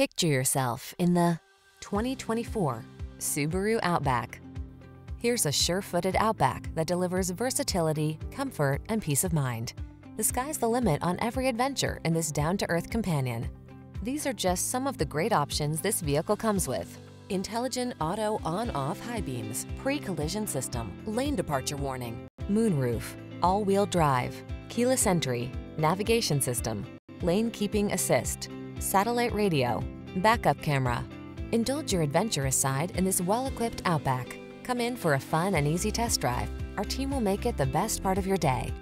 Picture yourself in the 2024 Subaru Outback. Here's a sure-footed Outback that delivers versatility, comfort, and peace of mind. The sky's the limit on every adventure in this down-to-earth companion. These are just some of the great options this vehicle comes with. Intelligent auto on-off high beams, pre-collision system, lane departure warning, moonroof, all-wheel drive, keyless entry, navigation system, lane keeping assist, satellite radio, backup camera. Indulge your adventurous side in this well-equipped Outback. Come in for a fun and easy test drive. Our team will make it the best part of your day.